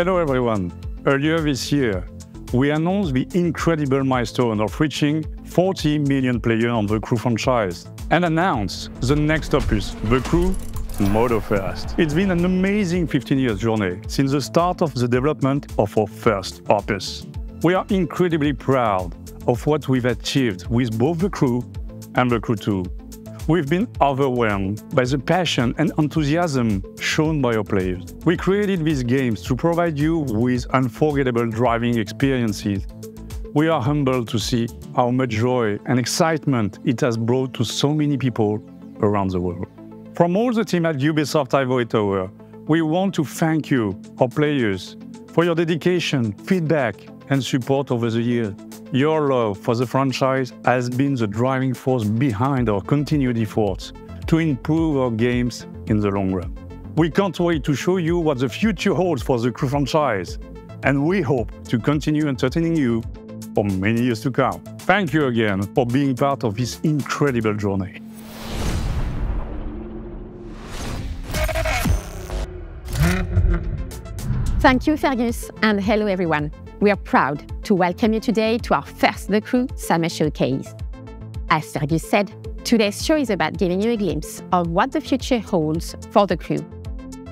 Hello everyone. Earlier this year, we announced the incredible milestone of reaching 40 million players on the Crew franchise and announced the next opus, The Crew Motorfest. It's been an amazing 15 years journey since the start of the development of our first opus. We are incredibly proud of what we've achieved with both The Crew and The Crew 2. We've been overwhelmed by the passion and enthusiasm shown by our players. We created these games to provide you with unforgettable driving experiences. We are humbled to see how much joy and excitement it has brought to so many people around the world. From all the team at Ubisoft Ivory Tower, we want to thank you, our players, for your dedication, feedback, and support over the years. Your love for the franchise has been the driving force behind our continued efforts to improve our games in the long run. We can't wait to show you what the future holds for the Crew franchise, and we hope to continue entertaining you for many years to come. Thank you again for being part of this incredible journey. Thank you, Fergus, and hello everyone. We are proud to welcome you today to our first The Crew Summer Showcase. As Fergus said, today's show is about giving you a glimpse of what the future holds for The Crew.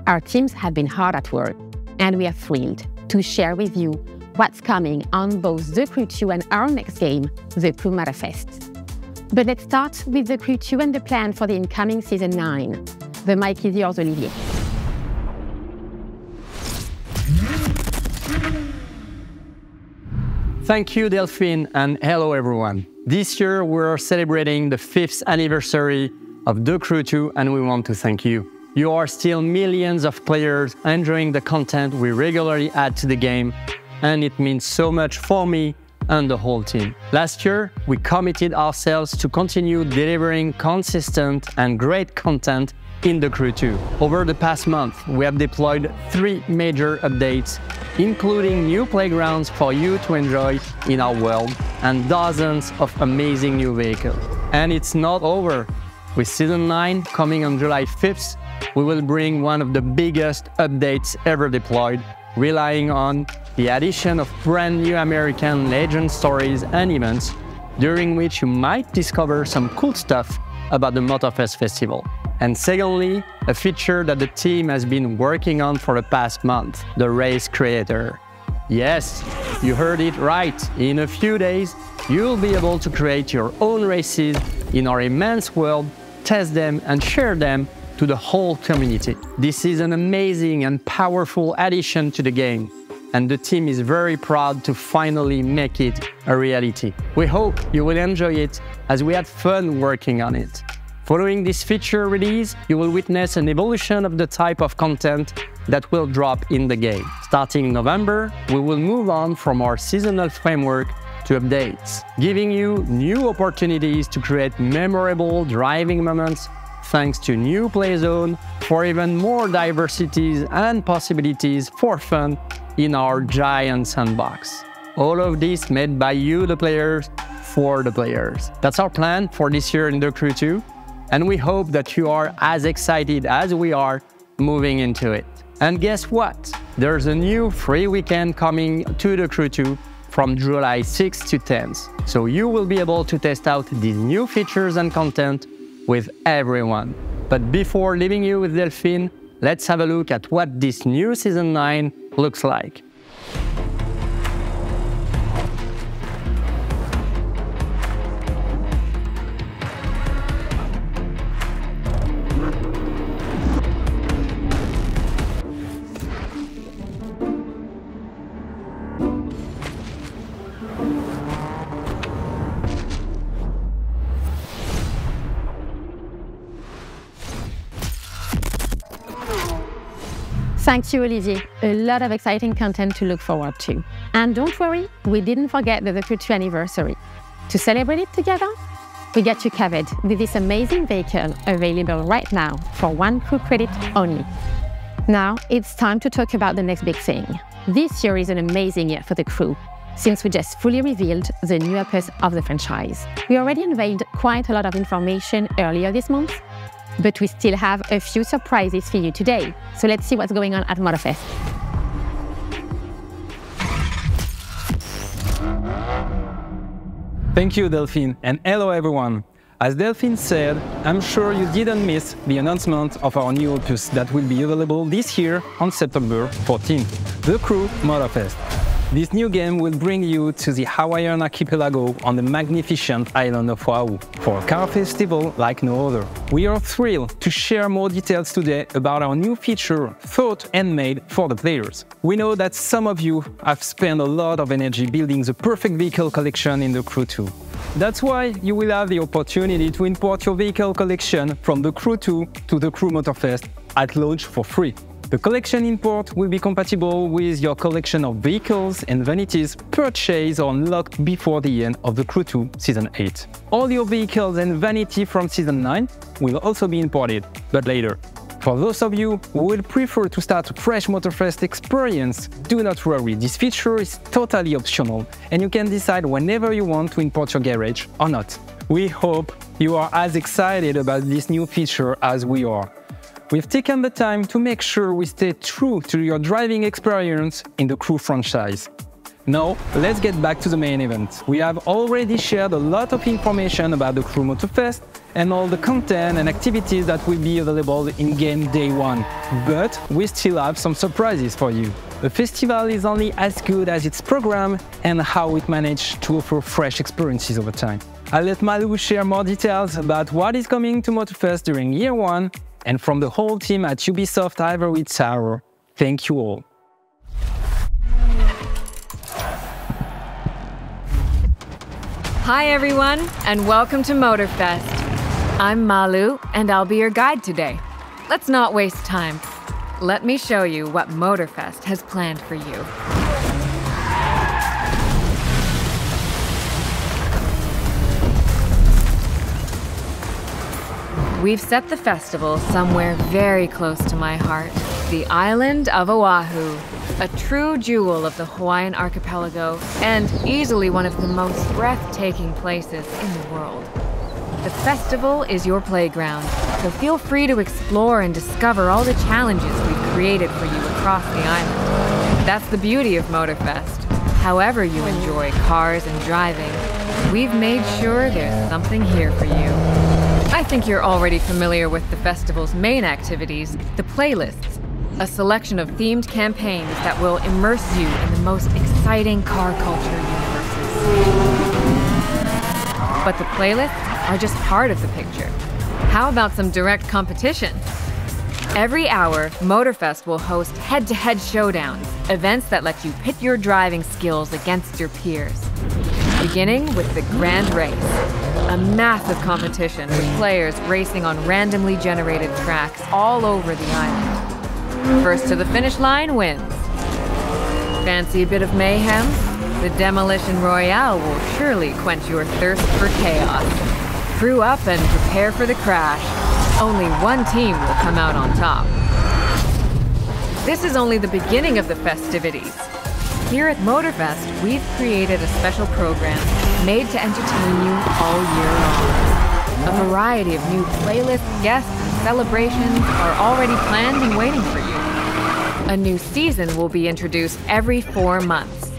Our teams have been hard at work, and we are thrilled to share with you what's coming on both The Crew 2 and our next game, The Crew Motorfest. But let's start with The Crew 2 and the plan for the incoming Season 9. The mic is yours, Olivier. Thank you, Delphine, and hello everyone. This year we're celebrating the fifth anniversary of The Crew 2, and we want to thank you. You are still millions of players enjoying the content we regularly add to the game, and it means so much for me and the whole team. Last year, we committed ourselves to continue delivering consistent and great content in the Crew 2. Over the past month, we have deployed three major updates, including new playgrounds for you to enjoy in our world and dozens of amazing new vehicles. And it's not over. With Season 9 coming on July 5th, we will bring one of the biggest updates ever deployed, relying on the addition of brand new American legend stories and events, during which you might discover some cool stuff about the Motorfest Festival. And secondly, a feature that the team has been working on for the past month, the Race Creator. Yes, you heard it right. In a few days, you'll be able to create your own races in our immense world, test them and share them to the whole community. This is an amazing and powerful addition to the game, and the team is very proud to finally make it a reality. We hope you will enjoy it as we had fun working on it. Following this feature release, you will witness an evolution of the type of content that will drop in the game. Starting November, we will move on from our seasonal framework to updates, giving you new opportunities to create memorable driving moments thanks to new play zone for even more diversities and possibilities for fun in our giant sandbox. All of this made by you, the players, for the players. That's our plan for this year in The Crew 2 and we hope that you are as excited as we are moving into it. And guess what? There's a new free weekend coming to the Crew 2 from July 6th to 10th. So you will be able to test out these new features and content with everyone. But before leaving you with Delphine, let's have a look at what this new Season 9 looks like. Thank you, Olivier. A lot of exciting content to look forward to. And don't worry, we didn't forget the 2 anniversary. To celebrate it together, we get you covered with this amazing vehicle available right now for one crew credit only. Now, it's time to talk about the next big thing. This year is an amazing year for the crew, since we just fully revealed the new opus of the franchise. We already unveiled quite a lot of information earlier this month, but we still have a few surprises for you today. So let's see what's going on at Motorfest. Thank you, Delphine, and hello everyone. As Delphine said, I'm sure you didn't miss the announcement of our new opus that will be available this year on September 14th, The Crew Motorfest. This new game will bring you to the Hawaiian archipelago on the magnificent island of Oahu for a car festival like no other. We are thrilled to share more details today about our new feature thought and made for the players. We know that some of you have spent a lot of energy building the perfect vehicle collection in the Crew 2. That's why you will have the opportunity to import your vehicle collection from the Crew 2 to the Crew Motorfest at launch for free. The collection import will be compatible with your collection of vehicles and vanities purchased or unlocked before the end of the Crew 2 Season 8. All your vehicles and vanity from Season 9 will also be imported, but later. For those of you who would prefer to start a fresh Motorfest experience, do not worry, this feature is totally optional and you can decide whenever you want to import your garage or not. We hope you are as excited about this new feature as we are. We've taken the time to make sure we stay true to your driving experience in the Crew franchise. Now, let's get back to the main event. We have already shared a lot of information about the Crew Motorfest and all the content and activities that will be available in game day one. But we still have some surprises for you. The festival is only as good as its program and how it managed to offer fresh experiences over time. I'll let Malu share more details about what is coming to Motorfest during year one and from the whole team at Ubisoft Ivory Tower, thank you all. Hi everyone, and welcome to Motorfest. I'm Malu, and I'll be your guide today. Let's not waste time. Let me show you what Motorfest has planned for you. We've set the festival somewhere very close to my heart. The island of Oahu, a true jewel of the Hawaiian archipelago, and easily one of the most breathtaking places in the world. The festival is your playground, so feel free to explore and discover all the challenges we've created for you across the island. That's the beauty of Motorfest. However you enjoy cars and driving, we've made sure there's something here for you. I think you're already familiar with the festival's main activities, the playlists, a selection of themed campaigns that will immerse you in the most exciting car culture universes. But the playlists are just part of the picture. How about some direct competition? Every hour, Motorfest will host head to head showdowns, events that let you pit your driving skills against your peers. Beginning with the Grand Race, a massive competition with players racing on randomly generated tracks all over the island. First to the finish line wins. Fancy a bit of mayhem? The Demolition Royale will surely quench your thirst for chaos. Crew up and prepare for the crash. Only one team will come out on top. This is only the beginning of the festivities. Here at Motorfest, we've created a special program made to entertain you all year long. A variety of new playlists, guests, and celebrations are already planned and waiting for you. A new season will be introduced every four months,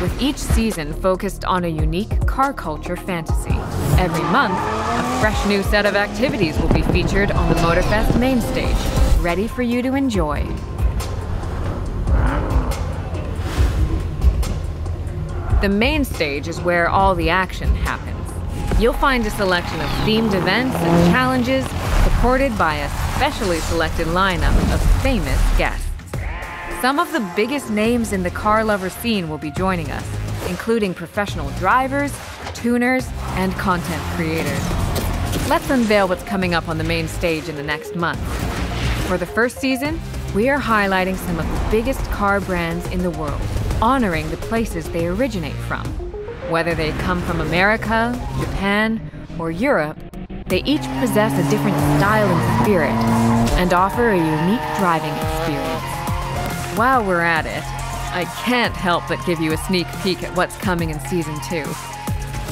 with each season focused on a unique car culture fantasy. Every month, a fresh new set of activities will be featured on the Motorfest main stage, ready for you to enjoy. The main stage is where all the action happens. You'll find a selection of themed events and challenges supported by a specially selected lineup of famous guests. Some of the biggest names in the car lover scene will be joining us, including professional drivers, tuners, and content creators. Let's unveil what's coming up on the main stage in the next month. For the first season, we are highlighting some of the biggest car brands in the world honoring the places they originate from. Whether they come from America, Japan, or Europe, they each possess a different style and spirit and offer a unique driving experience. While we're at it, I can't help but give you a sneak peek at what's coming in Season 2.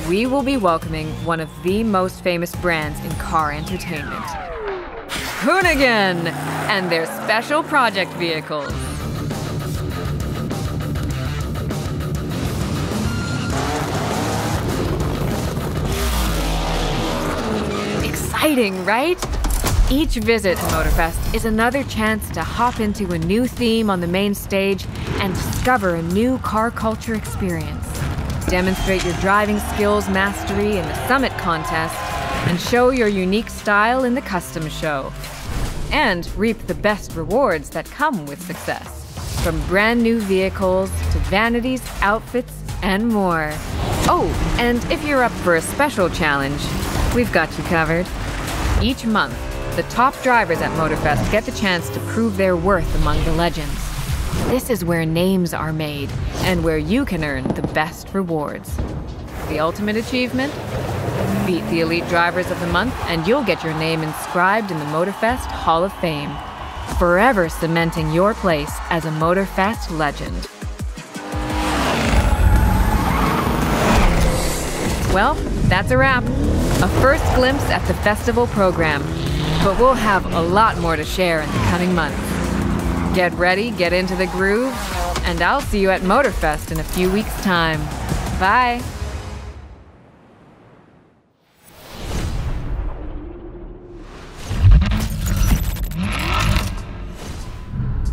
We will be welcoming one of the most famous brands in car entertainment. Hoonigan and their special project vehicles. Exciting, right? Each visit to Motorfest is another chance to hop into a new theme on the main stage and discover a new car culture experience. Demonstrate your driving skills mastery in the Summit contest and show your unique style in the Custom Show. And reap the best rewards that come with success. From brand new vehicles to vanities, outfits, and more. Oh, and if you're up for a special challenge, we've got you covered. Each month, the top drivers at Motorfest get the chance to prove their worth among the legends. This is where names are made and where you can earn the best rewards. The ultimate achievement? Beat the elite drivers of the month, and you'll get your name inscribed in the Motorfest Hall of Fame, forever cementing your place as a Motorfest legend. Well, that's a wrap. A first glimpse at the festival program but we'll have a lot more to share in the coming months. Get ready, get into the groove, and I'll see you at Motorfest in a few weeks' time. Bye!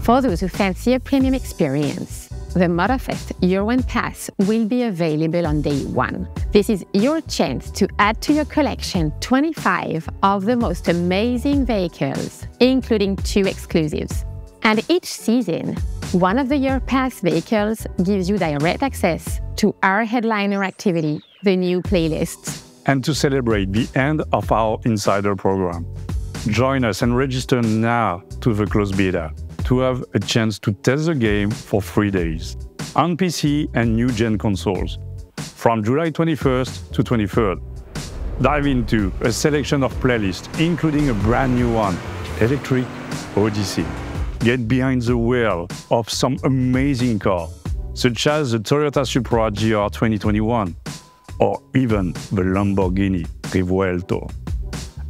For those who fancy a premium experience, the Motorfest Year One Pass will be available on day one. This is your chance to add to your collection 25 of the most amazing vehicles, including two exclusives. And each season, one of the Year Pass vehicles gives you direct access to our headliner activity, the new playlists. And to celebrate the end of our Insider program, join us and register now to the closed beta to have a chance to test the game for three days on PC and new gen consoles from July 21st to 23rd. Dive into a selection of playlists, including a brand new one, Electric Odyssey. Get behind the wheel of some amazing cars, such as the Toyota Supra GR 2021 or even the Lamborghini Revuelto.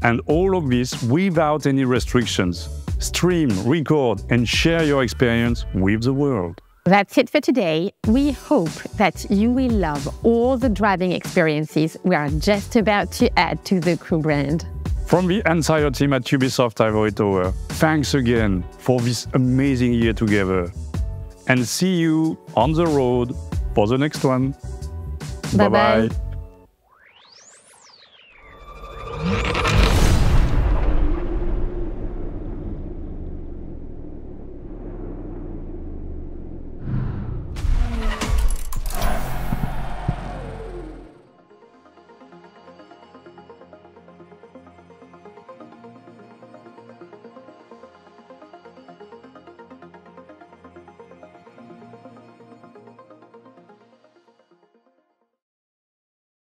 And all of this without any restrictions stream, record, and share your experience with the world. That's it for today. We hope that you will love all the driving experiences we are just about to add to the Crew brand. From the entire team at Ubisoft Ivory Tower, thanks again for this amazing year together. And see you on the road for the next one. Bye bye.